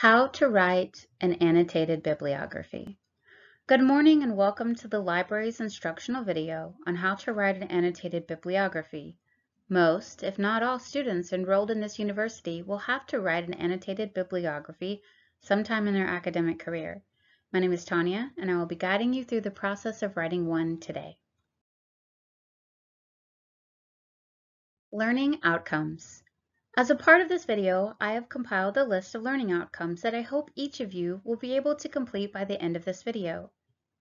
How to write an annotated bibliography. Good morning and welcome to the library's instructional video on how to write an annotated bibliography. Most, if not all, students enrolled in this university will have to write an annotated bibliography sometime in their academic career. My name is Tonya and I will be guiding you through the process of writing one today. Learning Outcomes as a part of this video, I have compiled a list of learning outcomes that I hope each of you will be able to complete by the end of this video.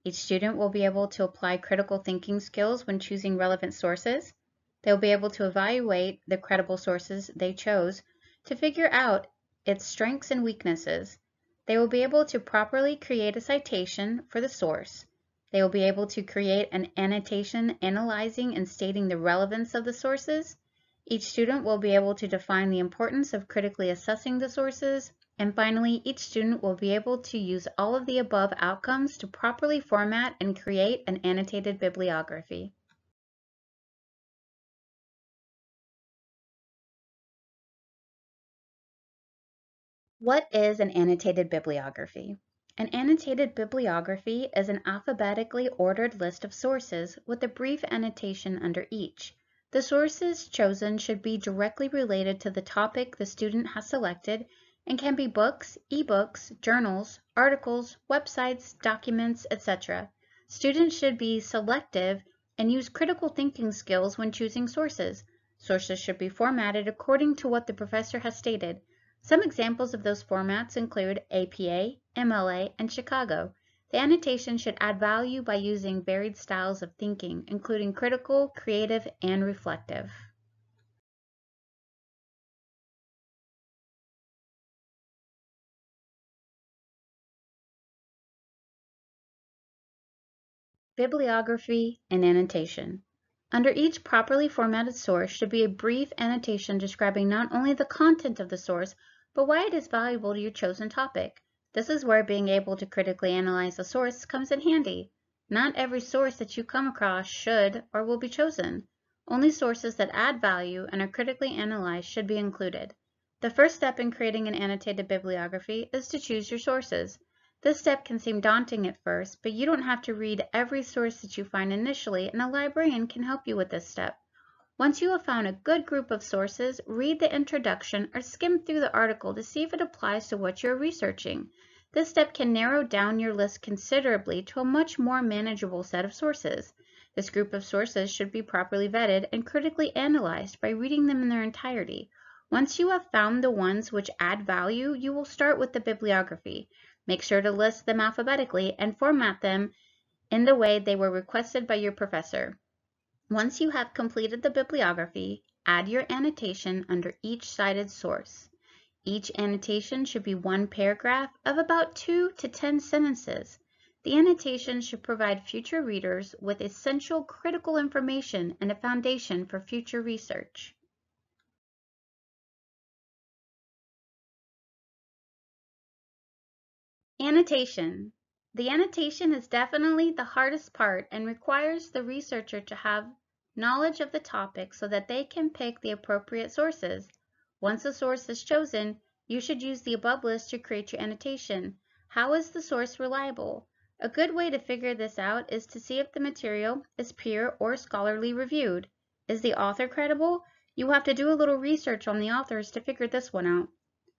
Each student will be able to apply critical thinking skills when choosing relevant sources. They'll be able to evaluate the credible sources they chose to figure out its strengths and weaknesses. They will be able to properly create a citation for the source. They will be able to create an annotation analyzing and stating the relevance of the sources each student will be able to define the importance of critically assessing the sources. And finally, each student will be able to use all of the above outcomes to properly format and create an annotated bibliography. What is an annotated bibliography? An annotated bibliography is an alphabetically ordered list of sources with a brief annotation under each. The sources chosen should be directly related to the topic the student has selected and can be books, ebooks, journals, articles, websites, documents, etc. Students should be selective and use critical thinking skills when choosing sources. Sources should be formatted according to what the professor has stated. Some examples of those formats include APA, MLA, and Chicago. The annotation should add value by using varied styles of thinking, including critical, creative, and reflective. Bibliography and annotation. Under each properly formatted source should be a brief annotation describing not only the content of the source, but why it is valuable to your chosen topic. This is where being able to critically analyze a source comes in handy. Not every source that you come across should or will be chosen. Only sources that add value and are critically analyzed should be included. The first step in creating an annotated bibliography is to choose your sources. This step can seem daunting at first, but you don't have to read every source that you find initially, and a librarian can help you with this step. Once you have found a good group of sources, read the introduction or skim through the article to see if it applies to what you're researching. This step can narrow down your list considerably to a much more manageable set of sources. This group of sources should be properly vetted and critically analyzed by reading them in their entirety. Once you have found the ones which add value, you will start with the bibliography. Make sure to list them alphabetically and format them in the way they were requested by your professor. Once you have completed the bibliography, add your annotation under each cited source. Each annotation should be one paragraph of about two to 10 sentences. The annotation should provide future readers with essential critical information and a foundation for future research. Annotation. The annotation is definitely the hardest part and requires the researcher to have knowledge of the topic so that they can pick the appropriate sources. Once a source is chosen, you should use the above list to create your annotation. How is the source reliable? A good way to figure this out is to see if the material is peer or scholarly reviewed. Is the author credible? You have to do a little research on the authors to figure this one out.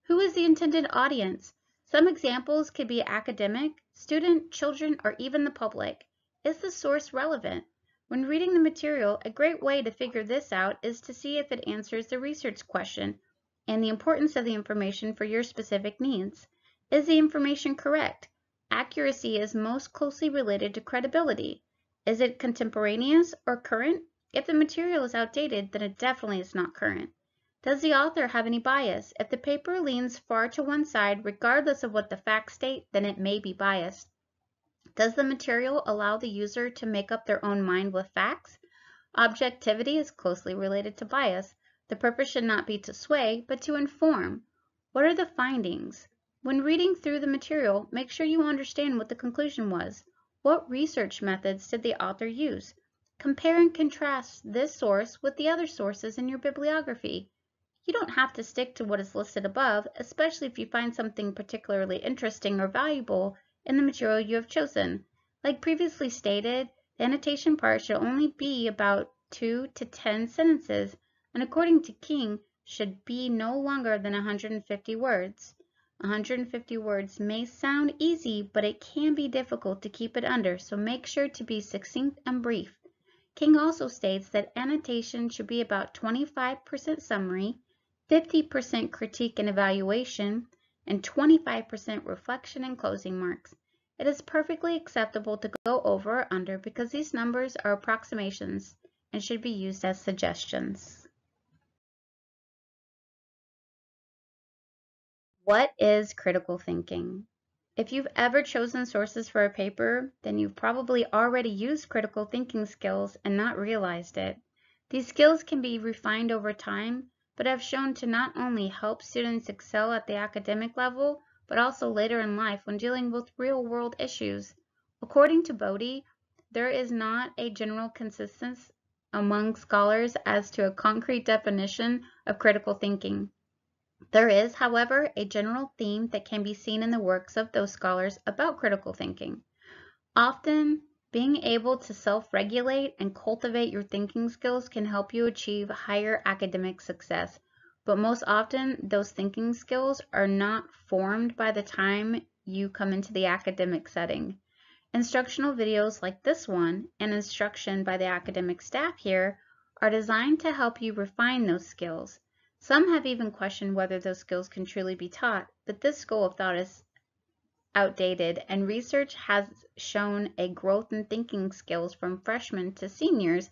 Who is the intended audience? Some examples could be academic, student, children, or even the public. Is the source relevant? When reading the material, a great way to figure this out is to see if it answers the research question and the importance of the information for your specific needs. Is the information correct? Accuracy is most closely related to credibility. Is it contemporaneous or current? If the material is outdated, then it definitely is not current. Does the author have any bias? If the paper leans far to one side, regardless of what the facts state, then it may be biased. Does the material allow the user to make up their own mind with facts? Objectivity is closely related to bias. The purpose should not be to sway, but to inform. What are the findings? When reading through the material, make sure you understand what the conclusion was. What research methods did the author use? Compare and contrast this source with the other sources in your bibliography. You don't have to stick to what is listed above, especially if you find something particularly interesting or valuable in the material you have chosen. Like previously stated, the annotation part should only be about 2 to 10 sentences, and according to King, should be no longer than 150 words. 150 words may sound easy, but it can be difficult to keep it under, so make sure to be succinct and brief. King also states that annotation should be about 25% summary, 50% critique and evaluation, and 25% reflection and closing marks. It is perfectly acceptable to go over or under because these numbers are approximations and should be used as suggestions. What is critical thinking? If you've ever chosen sources for a paper, then you've probably already used critical thinking skills and not realized it. These skills can be refined over time but have shown to not only help students excel at the academic level, but also later in life when dealing with real-world issues. According to Bodie, there is not a general consensus among scholars as to a concrete definition of critical thinking. There is, however, a general theme that can be seen in the works of those scholars about critical thinking. Often, being able to self-regulate and cultivate your thinking skills can help you achieve higher academic success, but most often those thinking skills are not formed by the time you come into the academic setting. Instructional videos like this one and instruction by the academic staff here are designed to help you refine those skills. Some have even questioned whether those skills can truly be taught, but this school of thought is outdated, and research has shown a growth in thinking skills from freshmen to seniors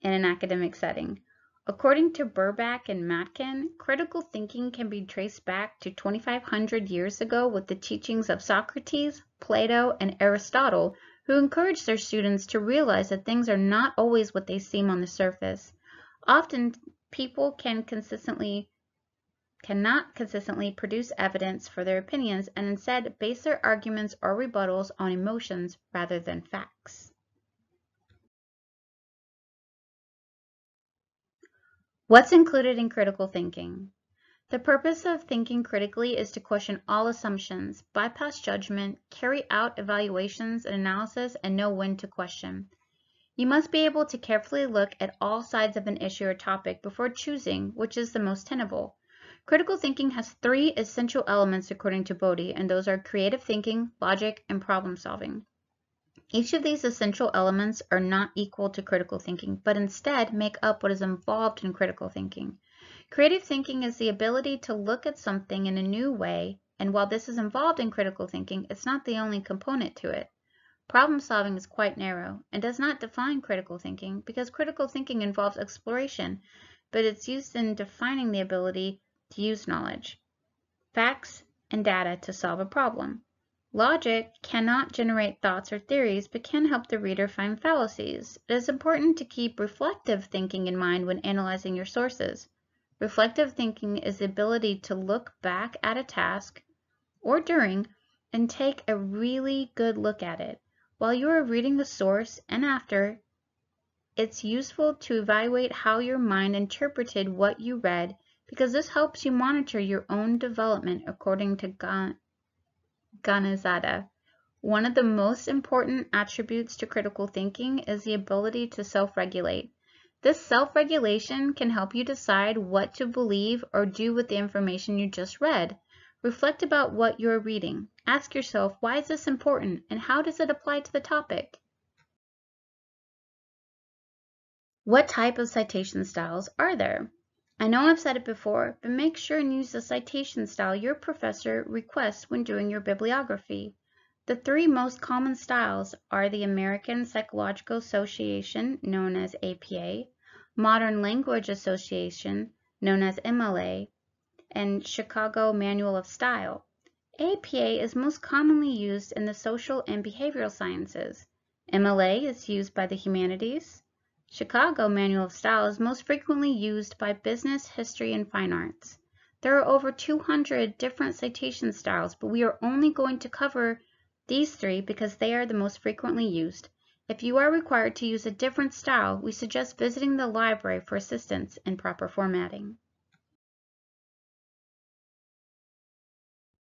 in an academic setting. According to Burbach and Matkin, critical thinking can be traced back to 2,500 years ago with the teachings of Socrates, Plato, and Aristotle, who encouraged their students to realize that things are not always what they seem on the surface. Often, people can consistently cannot consistently produce evidence for their opinions and instead base their arguments or rebuttals on emotions rather than facts. What's included in critical thinking? The purpose of thinking critically is to question all assumptions, bypass judgment, carry out evaluations and analysis, and know when to question. You must be able to carefully look at all sides of an issue or topic before choosing which is the most tenable. Critical thinking has three essential elements according to Bodie, and those are creative thinking, logic, and problem solving. Each of these essential elements are not equal to critical thinking, but instead make up what is involved in critical thinking. Creative thinking is the ability to look at something in a new way, and while this is involved in critical thinking, it's not the only component to it. Problem solving is quite narrow and does not define critical thinking because critical thinking involves exploration, but it's used in defining the ability to use knowledge, facts, and data to solve a problem. Logic cannot generate thoughts or theories, but can help the reader find fallacies. It is important to keep reflective thinking in mind when analyzing your sources. Reflective thinking is the ability to look back at a task or during and take a really good look at it. While you are reading the source and after, it's useful to evaluate how your mind interpreted what you read because this helps you monitor your own development according to Ghanizadeh. One of the most important attributes to critical thinking is the ability to self-regulate. This self-regulation can help you decide what to believe or do with the information you just read. Reflect about what you're reading. Ask yourself, why is this important and how does it apply to the topic? What type of citation styles are there? I know I've said it before, but make sure and use the citation style your professor requests when doing your bibliography. The three most common styles are the American Psychological Association, known as APA, Modern Language Association, known as MLA, and Chicago Manual of Style. APA is most commonly used in the social and behavioral sciences. MLA is used by the humanities. Chicago Manual of Style is most frequently used by business, history, and fine arts. There are over 200 different citation styles, but we are only going to cover these three because they are the most frequently used. If you are required to use a different style, we suggest visiting the library for assistance in proper formatting.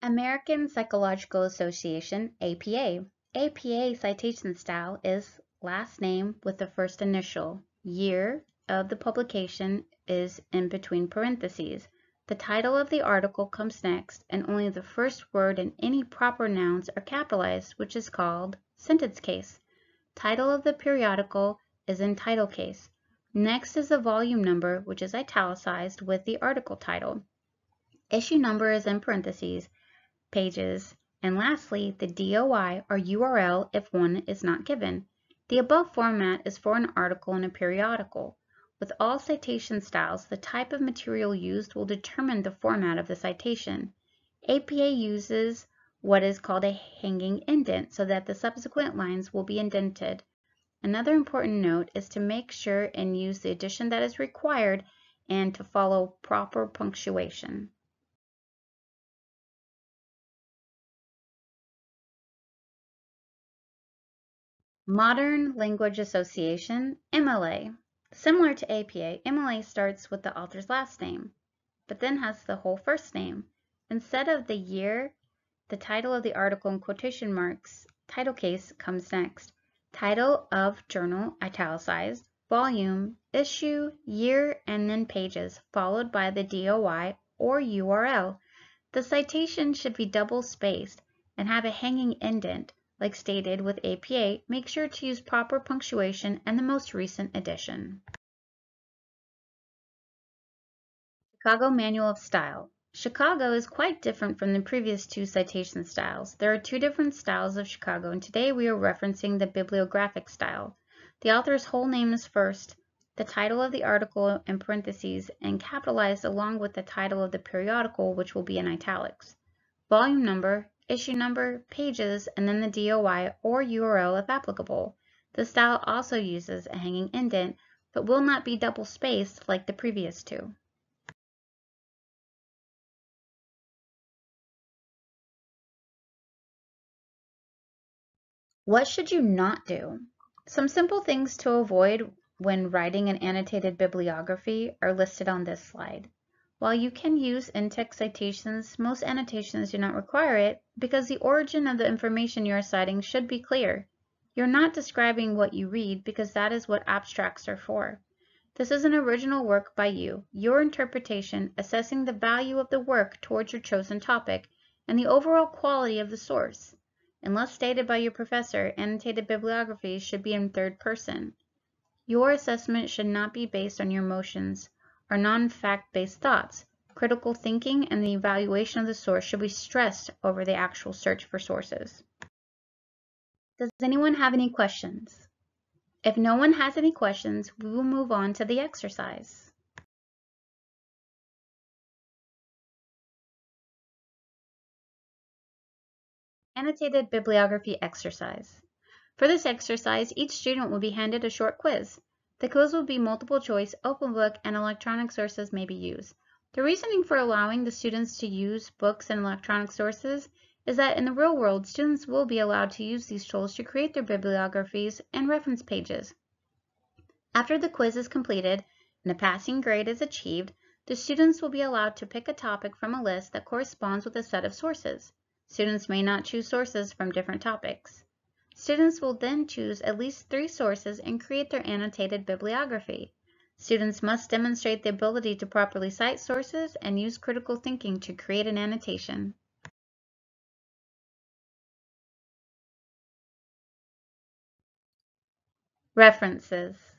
American Psychological Association, APA. APA citation style is last name with the first initial. Year of the publication is in between parentheses. The title of the article comes next, and only the first word and any proper nouns are capitalized, which is called sentence case. Title of the periodical is in title case. Next is the volume number, which is italicized with the article title. Issue number is in parentheses, pages, and lastly, the DOI or URL if one is not given. The above format is for an article in a periodical. With all citation styles, the type of material used will determine the format of the citation. APA uses what is called a hanging indent so that the subsequent lines will be indented. Another important note is to make sure and use the addition that is required and to follow proper punctuation. Modern Language Association, MLA. Similar to APA, MLA starts with the author's last name, but then has the whole first name. Instead of the year, the title of the article in quotation marks, title case comes next. Title of journal, italicized, volume, issue, year, and then pages, followed by the DOI or URL. The citation should be double spaced and have a hanging indent like stated with APA, make sure to use proper punctuation and the most recent edition. Chicago Manual of Style. Chicago is quite different from the previous two citation styles. There are two different styles of Chicago, and today we are referencing the bibliographic style. The author's whole name is first, the title of the article in parentheses, and capitalized along with the title of the periodical, which will be in italics. Volume number, issue number, pages, and then the DOI or URL if applicable. The style also uses a hanging indent, but will not be double spaced like the previous two. What should you not do? Some simple things to avoid when writing an annotated bibliography are listed on this slide. While you can use in-text citations, most annotations do not require it because the origin of the information you are citing should be clear. You're not describing what you read because that is what abstracts are for. This is an original work by you, your interpretation assessing the value of the work towards your chosen topic and the overall quality of the source. Unless stated by your professor, annotated bibliographies should be in third person. Your assessment should not be based on your emotions are non-fact-based thoughts. Critical thinking and the evaluation of the source should be stressed over the actual search for sources. Does anyone have any questions? If no one has any questions, we will move on to the exercise. Annotated Bibliography Exercise. For this exercise, each student will be handed a short quiz. The quiz will be multiple choice, open book, and electronic sources may be used. The reasoning for allowing the students to use books and electronic sources is that in the real world, students will be allowed to use these tools to create their bibliographies and reference pages. After the quiz is completed and a passing grade is achieved, the students will be allowed to pick a topic from a list that corresponds with a set of sources. Students may not choose sources from different topics. Students will then choose at least three sources and create their annotated bibliography. Students must demonstrate the ability to properly cite sources and use critical thinking to create an annotation. References